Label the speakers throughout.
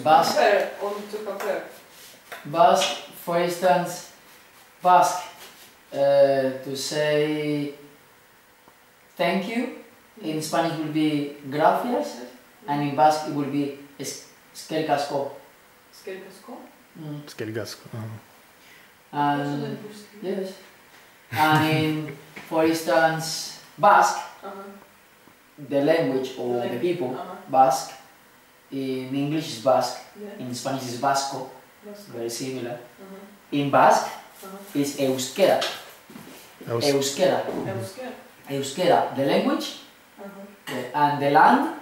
Speaker 1: Basque.
Speaker 2: To compare.
Speaker 1: Basque, for instance, Basque, uh, to say thank you, in Spanish will be gracias, and in Basque it will be
Speaker 2: eskerkasko. Eskerkasko?
Speaker 1: Mm.
Speaker 3: Ah.
Speaker 1: And, yes. and in, for instance, Basque,
Speaker 2: uh -huh.
Speaker 1: the language or the,
Speaker 2: language.
Speaker 1: the people,
Speaker 2: uh -huh.
Speaker 1: Basque, in English is Basque,
Speaker 2: Yeah.
Speaker 1: in Spanish is Vasco,
Speaker 2: Basque.
Speaker 1: very similar.
Speaker 2: Ага.
Speaker 1: In Basque
Speaker 2: Ага.
Speaker 1: is Euskera,
Speaker 3: Еус-
Speaker 1: Euskera,
Speaker 2: Euskera.
Speaker 1: Euskera, the language,
Speaker 2: Ага.
Speaker 1: uh, and the land,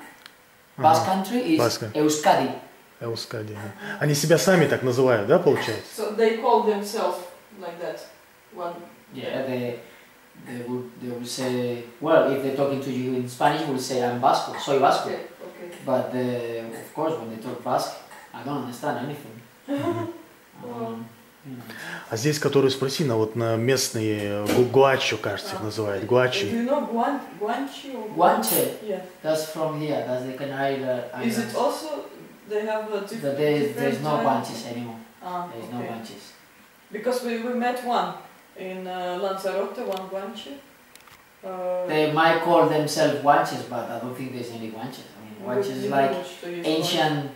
Speaker 1: Basque
Speaker 3: Ага.
Speaker 1: country is
Speaker 3: Basque.
Speaker 1: Euskadi.
Speaker 3: Эускади. ага. Они себя сами так называют, да, получается?
Speaker 2: So they call themselves like that. One.
Speaker 1: Yeah, they, they would they would say, well, if they're talking to you in Spanish, will say I'm Vasco, soy Vasco.
Speaker 2: Okay. Okay.
Speaker 1: But uh, of course, when they talk Basque, I don't understand anything. Um, you know.
Speaker 3: А здесь, которые спроси, на вот на местные гу- гуачо, кажется, их называют.
Speaker 2: Do
Speaker 3: Гуачи.
Speaker 2: you know Guan Guanchi or
Speaker 1: Guanche,
Speaker 2: Yeah.
Speaker 1: that's from here, that's the Canary uh,
Speaker 2: Is it
Speaker 1: Islands.
Speaker 2: also they have a diff-
Speaker 1: But there
Speaker 2: different
Speaker 1: there's no bunches anymore.
Speaker 2: Ah,
Speaker 1: There is
Speaker 2: okay.
Speaker 1: no bunches.
Speaker 2: Because we, we met one in uh, Lanzarote, one Guanchi. Uh,
Speaker 1: They might call themselves guanches, but I don't think there's any guanches. I mean,
Speaker 2: we
Speaker 1: guanches is like
Speaker 2: know which to use
Speaker 1: ancient,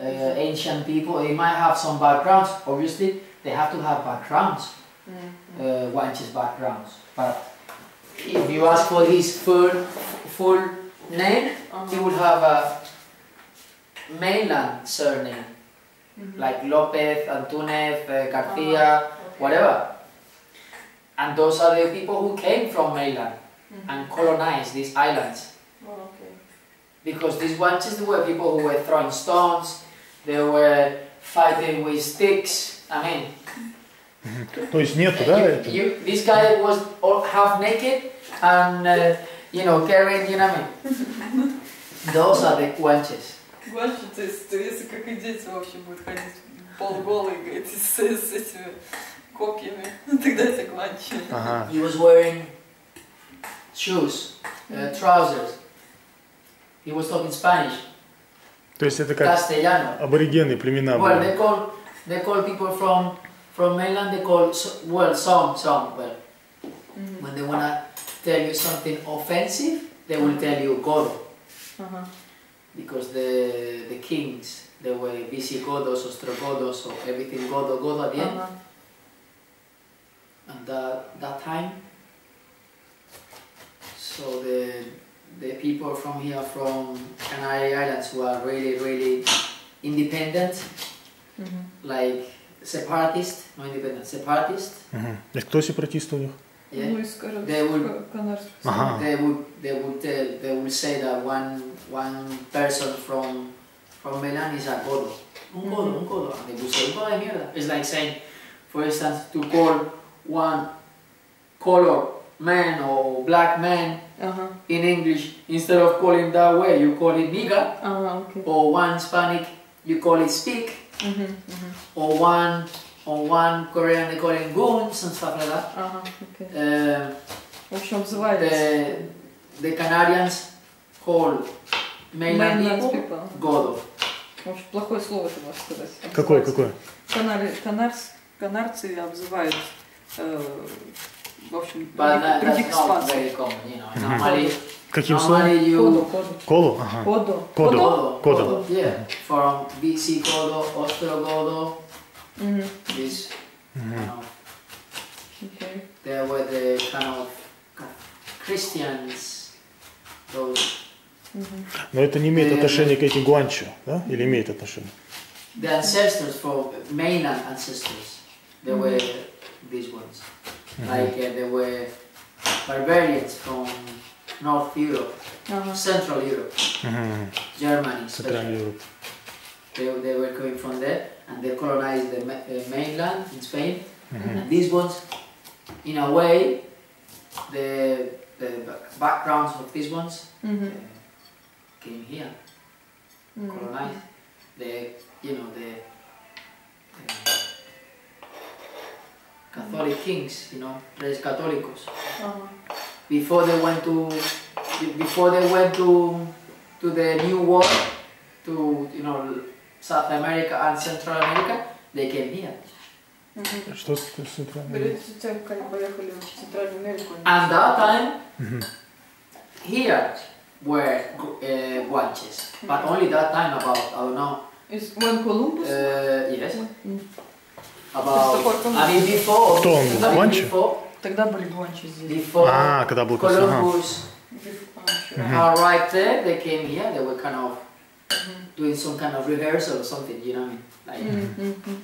Speaker 1: uh, ancient people. They might have some backgrounds. Obviously, they have to have backgrounds,
Speaker 2: one. Mm, mm.
Speaker 1: uh, backgrounds. But if you ask for his full, full name,
Speaker 2: Uh-huh.
Speaker 1: he would have a mainland surname,
Speaker 2: Mhm.
Speaker 1: like Lopez, Antunez, uh, Garcia,
Speaker 2: Okay.
Speaker 1: whatever. And those are the people who came from mainland
Speaker 2: Mhm.
Speaker 1: and colonized these islands because these guanches were people who were throwing stones, they were fighting with sticks. I mean,
Speaker 3: То есть нету, да?
Speaker 1: This guy was all half naked and uh, you know carrying mean? Those are the guanches.
Speaker 2: Гуанчи, то есть, если как и дети, в общем, будут ходить полголые, с, этими копьями, тогда это гуанчи.
Speaker 1: He was wearing shoes, uh, trousers. He was talking Spanish,
Speaker 3: То есть это как
Speaker 1: Castellano.
Speaker 3: аборигены племена
Speaker 1: Well,
Speaker 3: были.
Speaker 1: they call they call people from from mainland. They call s- well some some well
Speaker 2: Мгм.
Speaker 1: when they wanna tell you something offensive, they will tell you godo
Speaker 2: Ага.
Speaker 1: because the the kings they were visigodos, ostrogodos, so everything godo godo at the end.
Speaker 2: Ага.
Speaker 1: And that that time, so the the people from here from Canary Islands who are really really independent,
Speaker 2: Мгм.
Speaker 1: like separatist, no independent, separatist.
Speaker 3: Мгм. И кто сепаратист у них?
Speaker 1: Yeah.
Speaker 2: Ну, из Кара-
Speaker 1: They will-
Speaker 2: Ка- Канарских
Speaker 3: Ага.
Speaker 1: They would they would tell they would say that one one person from from Milan is a godo. Un godo, un godo. And they would say, godo de mierda. It's like saying, for instance, to call one color man or black man
Speaker 2: uh -huh.
Speaker 1: in English, instead of calling that way, you call it nigga.
Speaker 2: Uh, okay.
Speaker 1: Or one Spanish, you call it speak.
Speaker 2: Mm -hmm, mm -hmm.
Speaker 1: Or one or one Korean, they call it goons and stuff like that. Uh
Speaker 2: -huh, okay. uh,
Speaker 1: the, the Canarians call mainland,
Speaker 2: mainland
Speaker 1: people,
Speaker 2: people Очень плохое слово ты можешь сказать.
Speaker 3: Какое, какое?
Speaker 2: Канар, канарс, канарцы обзывают э, в общем,
Speaker 1: But
Speaker 2: других,
Speaker 1: that,
Speaker 2: других
Speaker 1: that's not
Speaker 2: испанцев.
Speaker 1: very common, you know.
Speaker 3: Mhm.
Speaker 1: Normally,
Speaker 3: Каким словом?
Speaker 1: normally you.
Speaker 3: Колу? Ага.
Speaker 2: Коду.
Speaker 3: Коду.
Speaker 1: godo,
Speaker 3: Godo.
Speaker 1: yeah, from BC godo, Ostrogodo,
Speaker 2: Мгм,
Speaker 1: this kind of
Speaker 2: окей.
Speaker 1: They were the kind of Christians, those.
Speaker 3: Но это не имеет
Speaker 1: Э,
Speaker 3: отношения к этим гуанчо, да? Или имеет отношение?
Speaker 1: the ancestors from mainland ancestors. They were these ones. Mm -hmm. Like uh, they were barbarians from North Europe,
Speaker 2: uh -huh.
Speaker 1: Central Europe,
Speaker 3: mm
Speaker 1: -hmm.
Speaker 3: Germany,
Speaker 1: Central.
Speaker 3: Europe.
Speaker 1: They, they were coming from there and they colonized the uh, mainland in Spain.
Speaker 3: Mm -hmm.
Speaker 1: And these ones, in a way, the, the backgrounds of these ones uh, came here,
Speaker 2: mm-hmm.
Speaker 1: colonized. The, you know, the Catholic kings, you know, Reyes Católicos.
Speaker 2: Uh -huh.
Speaker 1: Before they went to, before they went to, to the New World, to you know, South America and Central America, they came here.
Speaker 2: Mm -hmm.
Speaker 1: And that time,
Speaker 3: mm -hmm.
Speaker 1: here were eh, uh, guanches, mm -hmm. but only that time about, I don't know.
Speaker 2: Is when Columbus?
Speaker 1: Uh,
Speaker 3: Кто он,
Speaker 1: I mean,
Speaker 3: Гуанчи?
Speaker 1: before,
Speaker 2: Тогда были гуанчи здесь.
Speaker 1: before
Speaker 3: А, когда был ага.
Speaker 1: Columbus
Speaker 2: а.
Speaker 3: Мгм.
Speaker 1: arrived there, they came here. They were kind of doing some kind of rehearsal or something. You know what I mean? Like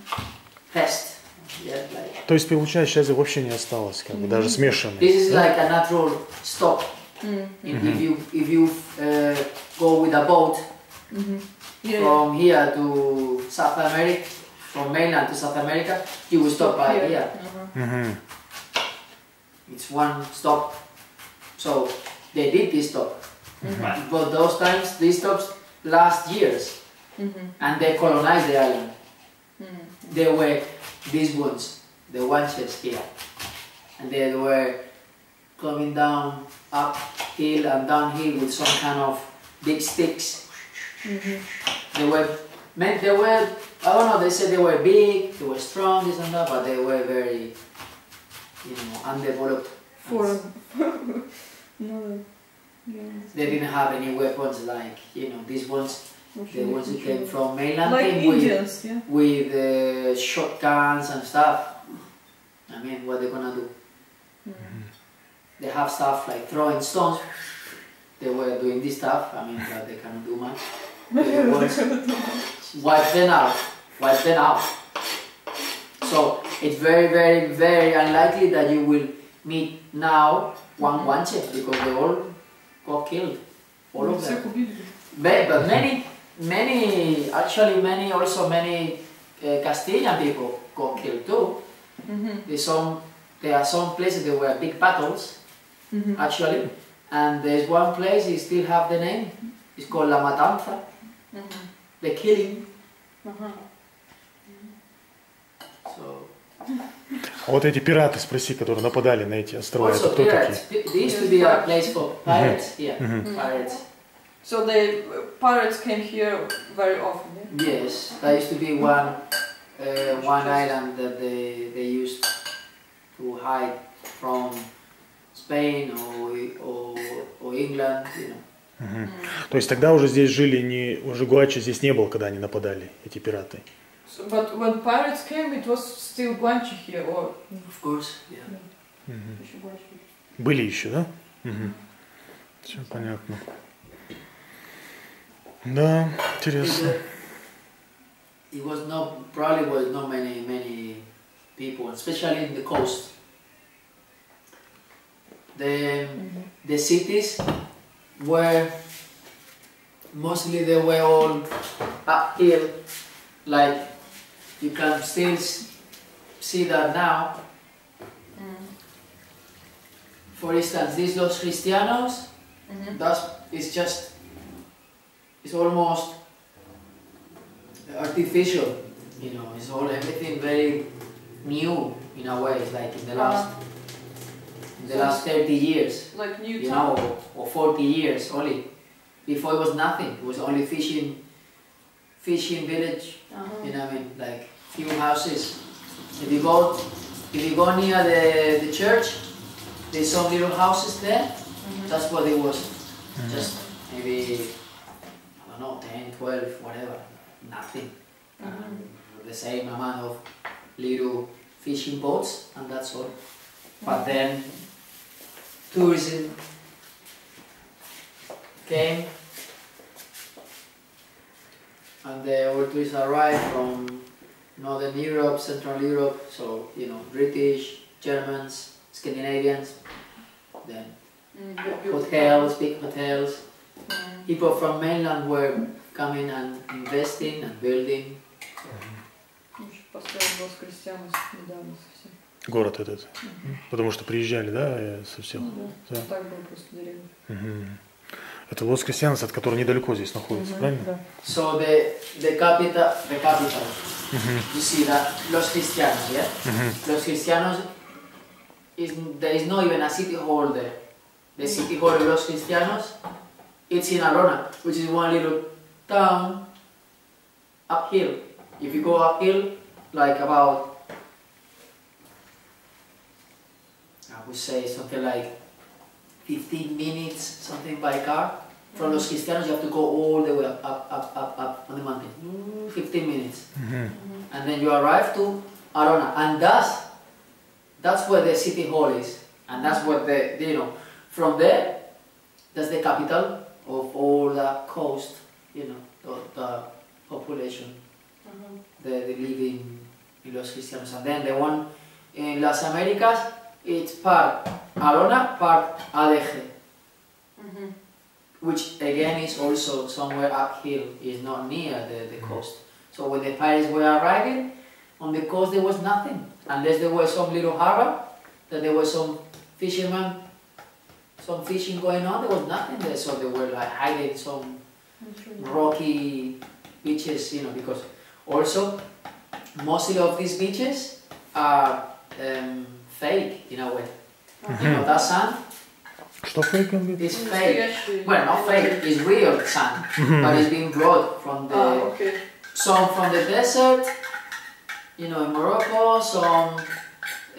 Speaker 1: test. Yeah, like.
Speaker 3: То есть, получается, сейчас вообще не осталось, как бы, даже смешанный.
Speaker 1: This is like a natural stop. If,
Speaker 3: Mhm.
Speaker 1: if you if you uh, go with a boat
Speaker 2: мгм. Yeah, yeah.
Speaker 1: from here to South America, from mainland to South America, he will stop by
Speaker 2: here.
Speaker 1: here.
Speaker 2: Mm
Speaker 3: -hmm.
Speaker 1: It's one stop. So they did this stop.
Speaker 2: Mm -hmm.
Speaker 1: But those times, these stops last years.
Speaker 2: Mm -hmm.
Speaker 1: And they colonized the island.
Speaker 2: Mm-hmm.
Speaker 1: They were these ones, the guanches here. And they were coming down, up hill and downhill with some kind of big sticks.
Speaker 2: Mm-hmm.
Speaker 1: They were meant they were I don't know, they said they were big, they were strong, this and that, but they were very, you know, undeveloped.
Speaker 2: For no,
Speaker 1: They didn't have any weapons like, you know, these ones, the ones who came from mainland
Speaker 2: like
Speaker 1: came
Speaker 2: Indians, with, yeah.
Speaker 1: with uh, shotguns and stuff. I mean, what are they gonna do?
Speaker 2: Mm -hmm.
Speaker 1: They have stuff like throwing stones. They were doing this stuff, I mean, but they cannot do much. Wipe them out wipe them out. So it's very, very, very unlikely that you will meet now one guanche because they all got killed. All of them. But many, many, actually many, also many uh, Castilian people got killed too.
Speaker 2: Mm
Speaker 1: -hmm. some, there are some places there were big battles,
Speaker 2: mm -hmm.
Speaker 1: actually, and there's one place you still have the name. It's called La Matanza,
Speaker 2: mm -hmm.
Speaker 1: the killing.
Speaker 3: А вот эти пираты, спроси, которые нападали на эти острова, это
Speaker 1: also
Speaker 3: кто
Speaker 1: pirates.
Speaker 3: такие?
Speaker 1: There used to be a place for pirates here.
Speaker 3: Мгм.
Speaker 1: Pirates.
Speaker 2: So the pirates came here very often, yeah?
Speaker 1: Yes, there used to be one uh, one island that they they used to hide from Spain or or, or England, you know.
Speaker 3: Мгм. То есть тогда уже здесь жили не, уже Гуачи здесь не было, когда они нападали, эти пираты.
Speaker 2: So, but when pirates came, it was still Guanchi here, or
Speaker 1: Of course, yeah.
Speaker 3: Мгм.
Speaker 2: еще Guanchi?
Speaker 3: Были еще, да? Все понятно. Да,
Speaker 1: It,
Speaker 3: интересно.
Speaker 1: uh, it was not probably was not many many people, especially in the coast. The
Speaker 2: Мгм.
Speaker 1: the cities were mostly they were all uphill, like you can still see that now.
Speaker 2: Mm.
Speaker 1: For instance, these Los Cristianos,
Speaker 2: mm
Speaker 1: -hmm. that is just, it's almost artificial, you know, it's all everything very new in a way, it's like in the last uh -huh. in the so last 30 years,
Speaker 2: like new
Speaker 1: you know, or 40 years only. Before it was nothing, it was only fishing fishing village,
Speaker 2: uh -huh.
Speaker 1: you know I mean, like few houses. If you go, if you go near the, the church, there's some little houses there.
Speaker 2: Mm -hmm.
Speaker 1: That's what it was. Mm -hmm. Just maybe, I don't know, 10, 12, whatever, nothing. Mm -hmm. um, the same amount of little fishing boats and that's all. Mm-hmm. But then tourism came and the all tourists arrived from Northern Europe, Central Europe, so you know British, Germans, Scandinavians, then
Speaker 2: М, бу- built
Speaker 1: hotels, big hotels.
Speaker 2: Мгм.
Speaker 1: People from mainland were coming and investing and building.
Speaker 2: Еще Построил Воскресенье недавно совсем.
Speaker 3: Город этот.
Speaker 2: Мгм.
Speaker 3: Потому что приезжали, да, э, со всех.
Speaker 2: Ну да.
Speaker 3: Да.
Speaker 2: Так было просто деревня.
Speaker 3: Мгм. Это Лос Крестьянс, от которого недалеко здесь находится,
Speaker 2: Мгм,
Speaker 3: правильно?
Speaker 2: Да.
Speaker 1: So the the capital, the capital. You see that Los Cristianos, yeah.
Speaker 3: Мгм.
Speaker 1: Los Cristianos is there is not even a city hall there. The city hall of Los Cristianos, it's in Arona, which is one little town uphill. If you go uphill, like about, I would say something like 15 minutes, something by car. From Los Cristianos, you have to go all the way up, up, up, up, up on the mountain. Mm, 15 minutes. And then you arrive to Arona. And that's, that's where the city hall is. And that's what the, you know, from there, that's the capital of all the coast, you know, the, the population,
Speaker 2: Mhm.
Speaker 1: the, the living in Los Cristianos. And then the one in Las Americas, it's part Arona, part Adeje,
Speaker 2: Mhm.
Speaker 1: which again is also somewhere uphill, is not near the, the coast. So when the pirates were arriving, on the coast there was nothing, unless there was some little harbor, that there was some fishermen, some fishing going on, there was nothing there, so they were like hiding some rocky beaches, you know, because also mostly of these beaches are um, fake in a way. You know that sand?
Speaker 3: Stop faking it.
Speaker 1: It's fake. Well, not fake. It's real sand, but it's been brought from the
Speaker 2: oh, okay.
Speaker 1: some from the desert. You know, in Morocco, some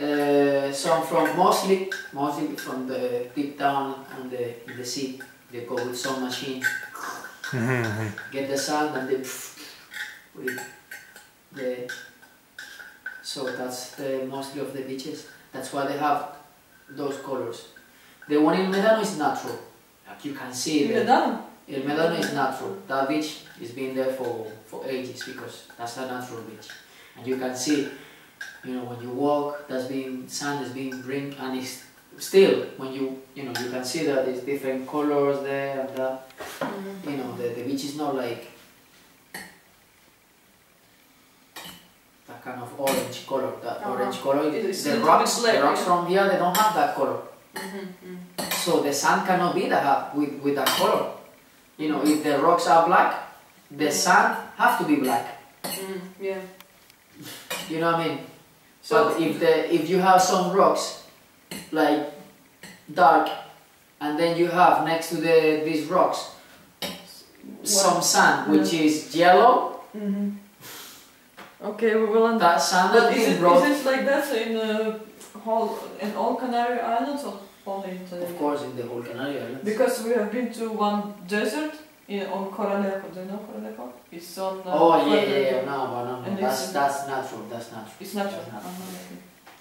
Speaker 1: uh, some from mostly mostly from the deep down and the in the sea. They go with some machine, get the sand and they with the. So that's the mostly of the beaches. That's why they have those colors. The one in Medano is natural. Like you can see the
Speaker 2: Medano?
Speaker 1: El Medano is natural. That beach is been there for, for ages because that's a natural beach. And you can see, you know, when you walk, that's been, sand is being green and it's still, when you, you know, you can see that there's different colors there and that.
Speaker 2: Mm -hmm.
Speaker 1: You know, the, the beach is not like kind of orange color. That
Speaker 2: Uh-huh.
Speaker 1: orange color
Speaker 2: It's
Speaker 1: the rocks the rocks
Speaker 2: yeah.
Speaker 1: from here they don't have that color.
Speaker 2: Mhm, mhm.
Speaker 1: So the sand cannot be that with, with that color. You know, if the rocks are black, the sand have to be black.
Speaker 2: Mm, yeah.
Speaker 1: You know what I mean?
Speaker 2: So
Speaker 1: But if the if you have some rocks like dark, and then you have next to the these rocks some sand which is yellow,
Speaker 2: Mhm. Okay, we will understand.
Speaker 1: that sand
Speaker 2: But is
Speaker 1: been
Speaker 2: it,
Speaker 1: brought.
Speaker 2: is it like that in uh, whole in all Canary Islands or only in
Speaker 1: Of course, in the whole Canary Islands.
Speaker 2: Because we have been to one desert in on Corralejo. Do you know Corralejo? It's on. Uh,
Speaker 1: Oh yeah, yeah, yeah. No, but no, no.
Speaker 2: And
Speaker 1: That's that's natural. That's natural.
Speaker 2: It's natural.
Speaker 1: That's natural.
Speaker 2: Uh-huh, okay.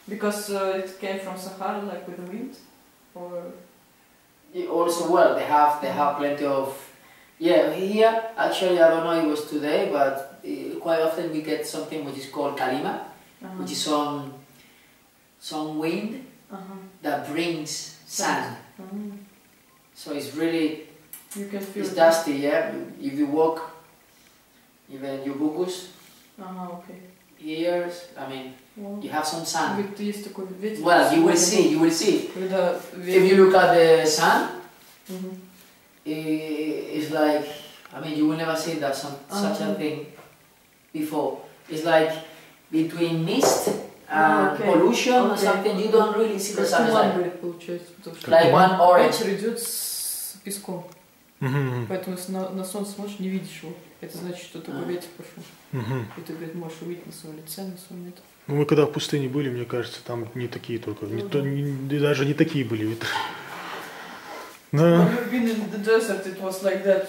Speaker 2: Because uh, it came from Sahara, like with the wind, or
Speaker 1: Yeah, Also, well, they have they have plenty of. Yeah, here actually I don't know it was today, but uh, quite often we get something which is called calima,
Speaker 2: uh -huh.
Speaker 1: which is some some wind
Speaker 2: uh -huh.
Speaker 1: that brings sand.
Speaker 2: Uh -huh.
Speaker 1: So it's really
Speaker 2: you can feel
Speaker 1: it's dusty. Yeah, if you walk, even your
Speaker 2: bugus, okay.
Speaker 1: ears. I mean,
Speaker 2: well,
Speaker 1: you have some sand. Well, you will see. You will see. If you look at the sand, it's like I mean, you will never see that some, such a thing before. It's like between mist
Speaker 2: Ah,
Speaker 1: and
Speaker 2: okay.
Speaker 1: pollution or
Speaker 2: Okay.
Speaker 1: something. You don't really see the sun. Like,
Speaker 2: говорит, получается, потому что
Speaker 1: like one orange.
Speaker 2: ветер идет с песком.
Speaker 3: Мгм,
Speaker 2: Поэтому если на, на солнце смотришь, не видишь его. Это значит, что такой
Speaker 1: А.
Speaker 2: ветер пошел.
Speaker 3: мгм.
Speaker 2: И ты, говорит, можешь увидеть на своем лице, на своем это.
Speaker 3: Ну, мы когда в пустыне были, мне кажется, там не такие только, не
Speaker 2: Ну
Speaker 3: то-
Speaker 2: да.
Speaker 3: не- даже не такие были ветры.
Speaker 2: When
Speaker 3: Да.
Speaker 2: you've been in the desert, it was like that.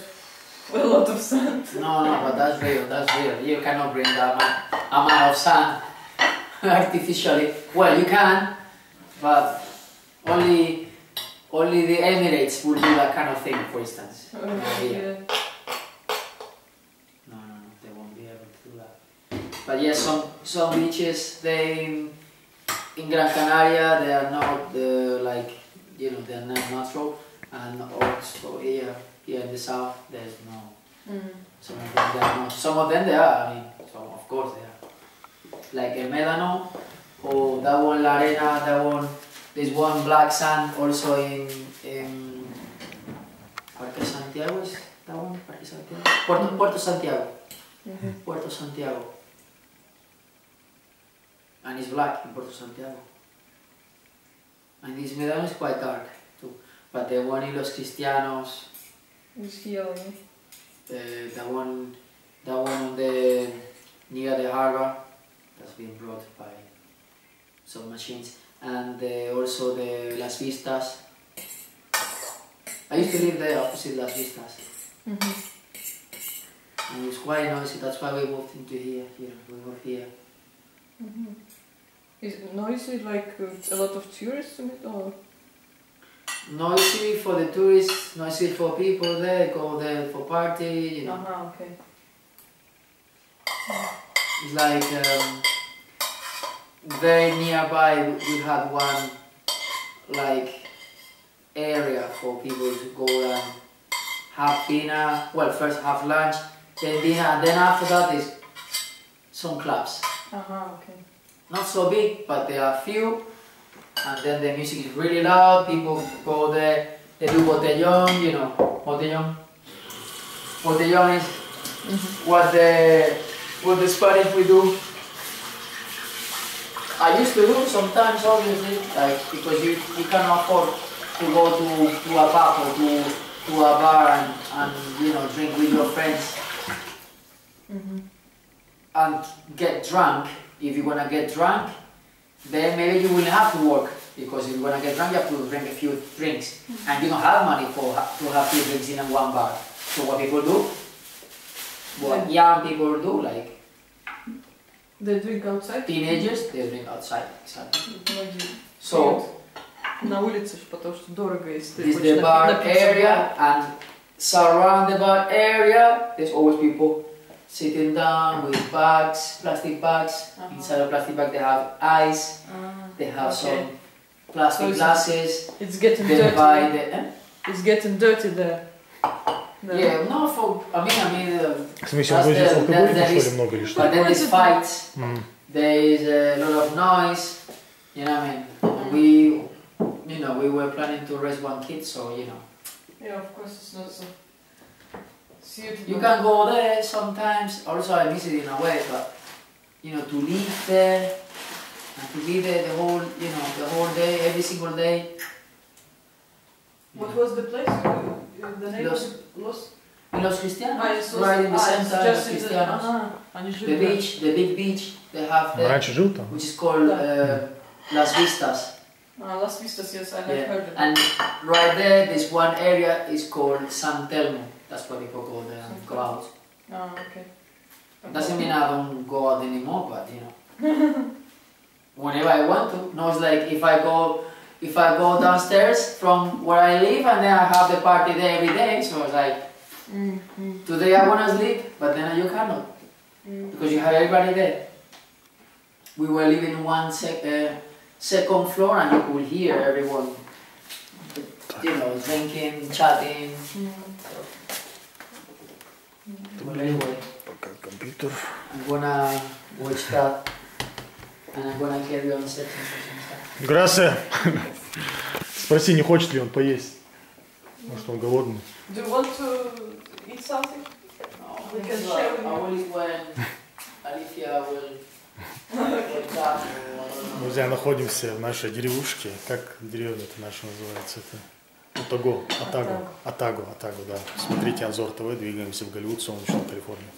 Speaker 2: A lot of sand.
Speaker 1: No, no, but that's real. That's real. You cannot bring that amount, amount of sand artificially. Well, you can, but only only the Emirates will do that kind of thing. For instance.
Speaker 2: Uh,
Speaker 1: Yeah.
Speaker 2: yeah.
Speaker 1: No, no, no, they won't be able to do that. But yes, some some beaches they in Gran Canaria they are not uh, like you know they're not natural, and also here here in the south there's no
Speaker 2: Mm.
Speaker 1: some of them they are not. Some of them they are. I mean, some of course they are. Like El Médano or that one La Arena, that one. There's one black sand also in in Parque Santiago. Is that one Parque Santiago? Puerto, Puerto Santiago.
Speaker 2: Mhm.
Speaker 1: Puerto Santiago. And it's black in Puerto Santiago. And this Medano is quite dark too. But the one in Los Cristianos,
Speaker 2: It's yellow.
Speaker 1: the, the one That one on the near the harbor that's been brought by some machines, and uh, also the Las Vistas. I used to live there opposite Las Vistas,
Speaker 2: Mhm.
Speaker 1: and it's quite noisy. That's why we moved into here. Here we moved here.
Speaker 2: Mhm. Is it noisy like uh, a lot of tourists in it or?
Speaker 1: Noisy for the tourists, noisy for people there. Go there for party. You know,
Speaker 2: Aha, okay.
Speaker 1: it's like um, very nearby. We had one like area for people to go and have dinner. Well, first have lunch, then dinner, and then after that is some clubs.
Speaker 2: Aha, okay.
Speaker 1: Not so big, but there are few. And then the music is really loud. People go there. They do botellón, you know, botellón. Botellón is what the what the Spanish we do. I used to do sometimes, obviously, like because you you cannot afford to go to, to a pub or to to a bar and, and you know drink with your friends
Speaker 2: Mm-hmm.
Speaker 1: and get drunk. If you wanna get drunk, then maybe you will have to work because if you wanna get drunk, you have to drink a few drinks, and you don't have money for ha- to have few drinks in a one bar. So what people do, what young people do, like
Speaker 2: They drink outside?
Speaker 1: teenagers, they drink outside. Exactly.
Speaker 2: Многие
Speaker 1: So
Speaker 2: пьют на улице, ж, потому что дорого, если ты
Speaker 1: this is
Speaker 2: хочешь
Speaker 1: the
Speaker 2: напи-
Speaker 1: bar
Speaker 2: напиться в
Speaker 1: area, and surround the bar area, there's always people sitting down with bags, plastic bags.
Speaker 2: Uh-huh.
Speaker 1: Inside a plastic bag, they have ice.
Speaker 2: Ah,
Speaker 1: They have
Speaker 2: Okay.
Speaker 1: some plastic
Speaker 2: So it's-
Speaker 1: glasses.
Speaker 2: It's getting
Speaker 1: They
Speaker 2: dirty.
Speaker 1: buy the. Eh?
Speaker 2: It's getting dirty there. There.
Speaker 1: Yeah, no, for I mean, I mean, uh,
Speaker 3: В смысле,
Speaker 1: That's
Speaker 3: вы здесь
Speaker 1: the-
Speaker 3: алкоголь
Speaker 1: that- that
Speaker 3: что ли
Speaker 1: is-
Speaker 3: много или что?
Speaker 1: but then there's fights.
Speaker 3: М.
Speaker 1: There is a lot of noise. You know what I mean? And we, you know, we were planning to raise one kid, so you know,
Speaker 2: Yeah, of course it's not so suitable.
Speaker 1: you can go there sometimes. Also, I miss it in a way, but you know, to live there and to be there the whole, you know, the whole day, every single day.
Speaker 2: What yeah. was the place? Uh, the name
Speaker 1: Los,
Speaker 2: Los,
Speaker 1: Los Cristianos,
Speaker 2: ah,
Speaker 1: right in the
Speaker 2: ah,
Speaker 1: center of
Speaker 2: Los
Speaker 1: Cristianos.
Speaker 2: Ah, ah,
Speaker 1: the,
Speaker 2: the,
Speaker 1: beach, the big beach they have there, which is called uh, Las Vistas.
Speaker 2: Ah, Las Vistas, yes, I have
Speaker 1: yeah.
Speaker 2: heard of it.
Speaker 1: And right there, this one area is called San Telmo. That's why people go there and go out.
Speaker 2: Ah, okay.
Speaker 1: Doesn't mean I don't go out anymore, but you know, whenever I want to. No, it's like if I go, if I go downstairs from where I live, and then I have the party there every day. So it's like
Speaker 2: Mm, mm,
Speaker 1: today I wanna sleep, but then you cannot
Speaker 2: mm.
Speaker 1: because you have everybody there. We were living in one sec, uh, second floor, and you could hear everyone, you know, drinking, chatting.
Speaker 2: Mm.
Speaker 3: Компьютер.
Speaker 1: I'm gonna watch that and I'm gonna carry on searching for some stuff.
Speaker 3: Грассе. Спроси, не хочет ли он поесть. Может, он голодный.
Speaker 2: Do you want to eat something? We can share with
Speaker 1: I
Speaker 2: you.
Speaker 1: will eat when Alicia will.
Speaker 3: Друзья, находимся в нашей деревушке. Как деревня это наша называется? Это Утаго, Атаго, Атаго, Атаго, да. Смотрите Анзор ТВ, двигаемся в Голливуд, солнечную Калифорнию.